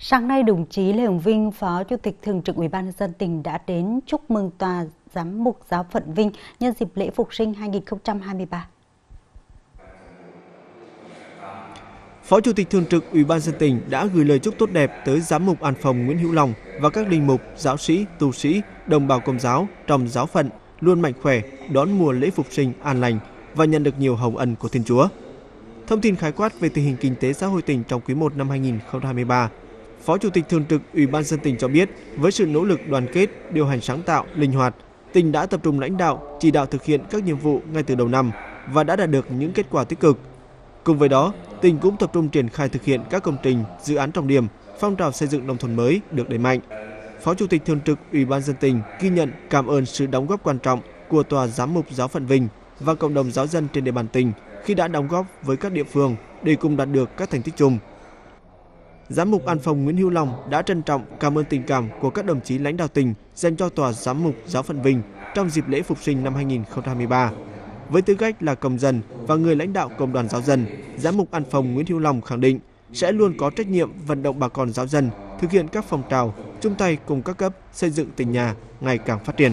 Sáng nay, đồng chí Lê Hồng Vinh, Phó Chủ tịch Thường trực Ủy ban nhân dân tỉnh đã đến chúc mừng tòa giám mục giáo phận Vinh nhân dịp lễ Phục sinh 2023. Phó Chủ tịch Thường trực Ủy ban dân tỉnh đã gửi lời chúc tốt đẹp tới giám mục An Phòng Nguyễn Hữu Long và các linh mục, giáo sĩ, tu sĩ, đồng bào công giáo trong giáo phận luôn mạnh khỏe, đón mùa lễ phục sinh an lành và nhận được nhiều hồng ân của Thiên Chúa. Thông tin khái quát về tình hình kinh tế xã hội tỉnh trong quý 1 năm 2023, Phó Chủ tịch Thường trực Ủy ban dân tỉnh cho biết, với sự nỗ lực đoàn kết, điều hành sáng tạo, linh hoạt, tỉnh đã tập trung lãnh đạo, chỉ đạo thực hiện các nhiệm vụ ngay từ đầu năm và đã đạt được những kết quả tích cực. Cùng với đó, tỉnh cũng tập trung triển khai thực hiện các công trình, dự án trọng điểm, phong trào xây dựng nông thôn mới được đẩy mạnh. Phó Chủ tịch Thường trực Ủy ban dân tỉnh ghi nhận cảm ơn sự đóng góp quan trọng của Tòa Giám mục Giáo phận Vinh và cộng đồng giáo dân trên địa bàn tỉnh khi đã đóng góp với các địa phương để cùng đạt được các thành tích chung. Giám mục An Phong Nguyễn Hữu Long đã trân trọng cảm ơn tình cảm của các đồng chí lãnh đạo tỉnh dành cho Tòa Giám mục Giáo phận Vinh trong dịp lễ Phục sinh năm 2023. Với tư cách là công dân và người lãnh đạo công đoàn giáo dân, Giám mục An Phong Nguyễn Hữu Long khẳng định sẽ luôn có trách nhiệm vận động bà con giáo dân thực hiện các phong trào, chung tay cùng các cấp xây dựng tỉnh nhà ngày càng phát triển.